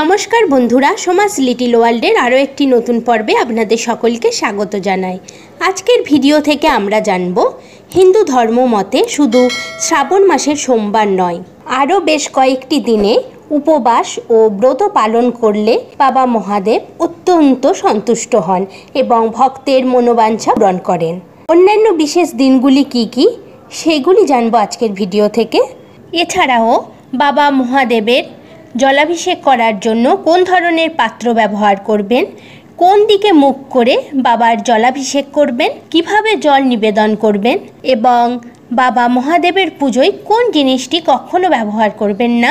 নমস্কার বন্ধুরা, সমাজ লিটিল ওয়ার্ল্ডের আরও একটি নতুন পর্বে আপনাদের সকলকে স্বাগত জানাই। আজকের ভিডিও থেকে আমরা জানব, হিন্দু ধর্ম মতে শুধু শ্রাবণ মাসের সোমবার নয়, আরও বেশ কয়েকটি দিনে উপবাস ও ব্রত পালন করলে বাবা মহাদেব অত্যন্ত সন্তুষ্ট হন এবং ভক্তের মনোবাঞ্ছা পূরণ করেন। অন্যান্য বিশেষ দিনগুলি কি কি, সেগুলি জানব আজকের ভিডিও থেকে। এছাড়াও বাবা মহাদেবের জলাভিষেক করার জন্য কোন ধরনের পাত্র ব্যবহার করবেন? কোন দিকে মুখ করে বাবার জলাভিষেক করবেন? কীভাবে জল নিবেদন করবেন? এবং বাবা মহাদেবের পুজোয় কোন জিনিসটি কখনো ব্যবহার করবেন না?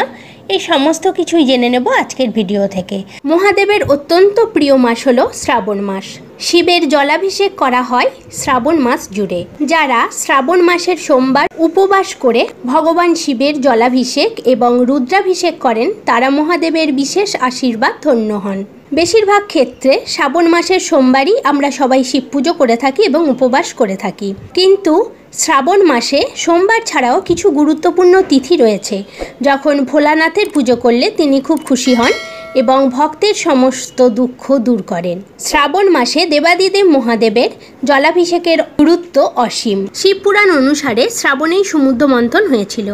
এই সমস্ত কিছুই জেনে নেব আজকের ভিডিও থেকে। মহাদেবের অত্যন্ত প্রিয় মাস হলো শ্রাবণ মাস। শিবের জলাভিষেক করা হয় শ্রাবণ মাস জুড়ে, যারা শ্রাবণ মাসের সোমবার উপবাস করে ভগবান শিবের জলাভিষেক এবং রুদ্রাভিষেক করেন, তারা মহাদেবের বিশেষ আশীর্বাদ ধন্য হন। বেশিরভাগ ক্ষেত্রে শ্রাবণ মাসের সোমবারই আমরা সবাই শিব পুজো করে থাকি এবং উপবাস করে থাকি। কিন্তু শ্রাবণ মাসে সোমবার ছাড়াও কিছু গুরুত্বপূর্ণ তিথি রয়েছে। যখন ভোলানাথের পুজো করলে তিনি খুব খুশি হন এবং ভক্তের সমস্ত দুঃখ দূর করেন। শ্রাবণ মাসে দেবাদিদেব মহাদেবের জলাভিষেকের গুরুত্ব অসীম। শিবপুরাণ অনুসারে শ্রাবণেই সমুদ্র মন্থন হয়েছিল।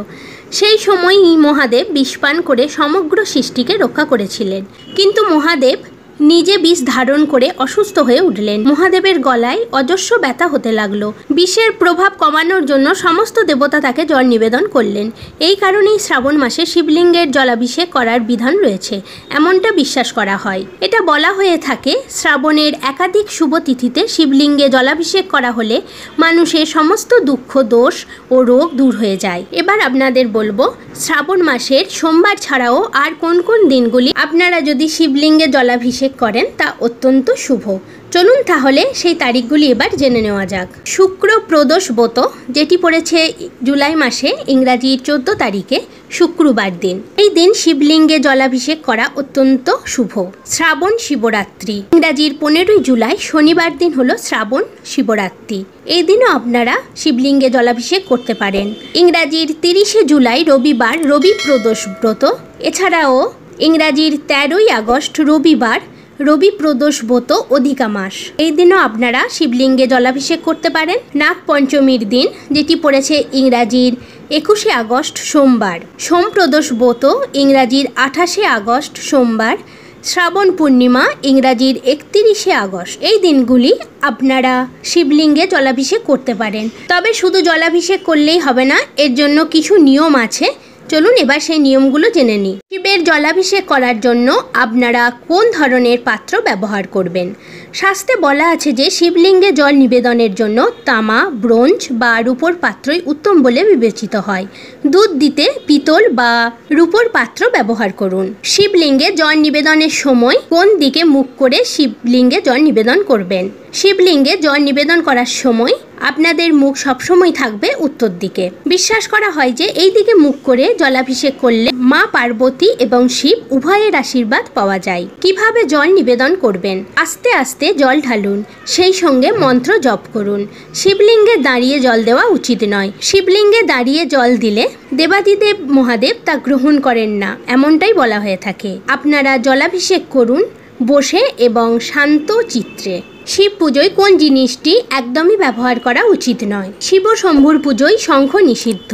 সেই সময়ই মহাদেব বিষপান করে সমগ্র সৃষ্টিকে রক্ষা করেছিলেন। কিন্তু মহাদেব নিজে বিষ ধারণ করে অসুস্থ হয়ে উঠলেন। মহাদেবের গলায় অজস্র ব্যথা হতে লাগল। বিষের প্রভাব কমানোর জন্য সমস্ত দেবতা তাকে জল নিবেদন করলেন। এই কারণেই শ্রাবণ মাসে শিবলিঙ্গের জলাভিষেক করার বিধান রয়েছে। এমনটা বিশ্বাস করা হয়। এটা বলা হয়ে থাকে, শ্রাবণের একাধিক শুভ তিথিতে শিবলিঙ্গে জলাভিষেক করা হলে মানুষের সমস্ত দুঃখ, দোষ ও রোগ দূর হয়ে যায়। এবার আপনাদের বলব, শ্রাবণ মাসের সোমবার ছাড়াও আর কোন কোন দিনগুলি আপনারা যদি শিবলিঙ্গে জলাভিষেক করেন তা অত্যন্ত শুভ। চলুন তাহলে সেই তারিখগুলি এবার জেনে নেওয়া যাক। শুক্র প্রদোষ ব্রত, যেটি পড়েছে জুলাই মাসে, ইংরাজি চোদ্দ তারিখে, শুক্রবার দিন। এই দিন শিবলিঙ্গে জলাভিষেক করা অত্যন্ত শুভ। শ্রাবণ শিবরাত্রি। ইংরাজির পনেরোই জুলাই শনিবার দিন হলো শ্রাবণ শিবরাত্রি। এই দিনও আপনারা শিবলিঙ্গে জলাভিষেক করতে পারেন। ইংরাজির তিরিশে জুলাই রবিবার রবি প্রদোষ ব্রত। এছাড়াও ইংরাজির তেরোই আগস্ট রবিবার রবি প্রদোষ ব্রত অধিকা মাস। এই দিনও আপনারা শিবলিঙ্গে জলাভিষেক করতে পারেন। নাগ পঞ্চমীর দিন, যেটি পড়েছে ইংরাজির একুশে আগস্ট, সোমবার। সোম প্রদোষ ব্রত ইংরাজির আঠাশে আগস্ট, সোমবার। শ্রাবণ পূর্ণিমা ইংরাজির একত্রিশে আগস্ট। এই দিনগুলি আপনারা শিবলিঙ্গে জলাভিষেক করতে পারেন। তবে শুধু জলাভিষেক করলেই হবে না, এর জন্য কিছু নিয়ম আছে। চলুন এবার সেই নিয়মগুলো জেনে নিই। শিবের জলাভিষেক করার জন্য আপনারা কোন ধরনের পাত্র ব্যবহার করবেন? শাস্ত্রে বলা আছে যে শিবলিঙ্গে জল নিবেদনের জন্য তামা, ব্রোঞ্জ বা রূপোর পাত্রই উত্তম বলে বিবেচিত হয়। দুধ দিতে পিতল বা রূপোর পাত্র ব্যবহার করুন। শিবলিঙ্গে জল নিবেদনের সময় কোন দিকে মুখ করে শিবলিঙ্গে জল নিবেদন করবেন? শিবলিঙ্গে জল নিবেদন করার সময় আপনাদের মুখ সবসময় থাকবে উত্তর দিকে। বিশ্বাস করা হয় যে এই দিকে মুখ করে জলাভিষেক করলে মা পার্বতী এবং শিব উভয়ের আশীর্বাদ পাওয়া যায়। কীভাবে জল নিবেদন করবেন? আস্তে আস্তে জল ঢালুন। সেই সঙ্গে মন্ত্র জপ করুন। শিবলিঙ্গে দাঁড়িয়ে জল দেওয়া উচিত নয়। শিবলিঙ্গে দাঁড়িয়ে জল দিলে দেবাদিদেব মহাদেব তা গ্রহণ করেন না, এমনটাই বলা হয়ে থাকে। আপনারা জলাভিষেক করুন, বসে এবং শান্ত চিত্রে শিব পুজোয় কোন জিনিসটি একদমই ব্যবহার করা উচিত নয়? শিব শম্ভুর পুজোয় শঙ্খ নিষিদ্ধ।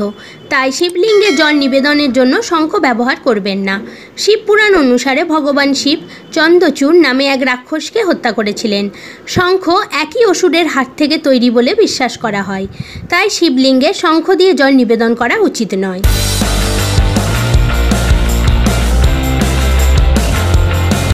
তাই শিবলিঙ্গে জল নিবেদনের জন্য শঙ্খ ব্যবহার করবেন না। শিব পুরাণ অনুসারে ভগবান শিব চন্দ্রচূড় নামে এক রাক্ষসকে হত্যা করেছিলেন। শঙ্খ একই অসুরের হাত থেকে তৈরি বলে বিশ্বাস করা হয়। তাই শিবলিঙ্গে শঙ্খ দিয়ে জল নিবেদন করা উচিত নয়।